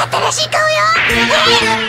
新しい顔よ。